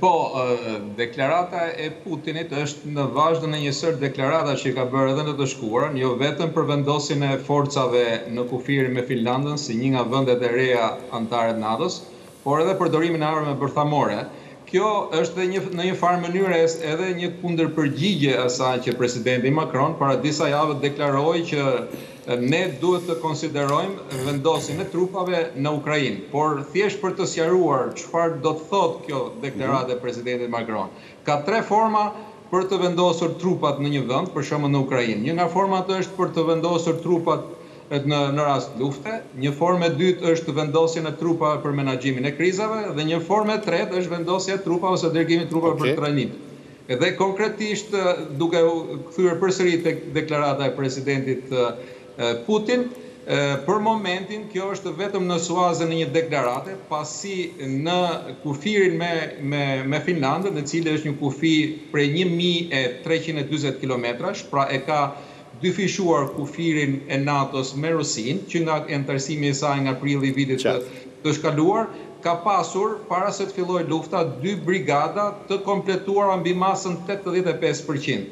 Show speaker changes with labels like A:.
A: Po, deklarata e Putinit është në vazhdën e një sërë deklaratash që ka bërë edhe në të shkuarën, jo vetëm për vendosjen e forcave në kufirin me Finlandën si një nga vendet e reja anëtare të NATO-s, por edhe përdorimin e armëve bërthamore. Kjo është dhe në një farë mënyre edhe një kundërpërgjigje asaj që presidenti Macron para disa javë deklaroi që Ne duhet të konsiderojmë vendosjen e trupave në Ukrainë, por thjesht për të sqaruar çfarë do të thotë kjo deklaratë e presidentit Macron. Ka tre forma për të vendosur trupat në një vend, për shembull në Ukrainë. Një nga format është për të vendosur trupat në në rast lufte, një formë e dytë është vendosjen e trupave për menaxhimin e krizave dhe një formë e tretë është vendosja e trupave ose dërgimi i trupave për trajnim. Dhe konkretisht duke u kthyer përsëri tek deklarata e presidentit Putin, për momentin kjo është vetëm në suazën e një deklarate, pasi në kufirin me Finlandën, e cili është një kufi prej një mijë e treqind e dyzet kilometrash, pra e ka dyfishuar kufirin e NATO-s me Rusinë, që nga anëtarësimi i saj nga prilli i vitit të kaluar, ka pasur, para se të fillojë lufta, dy brigada të kompletuara mbi masën tetëdhjetë e pesë për qind.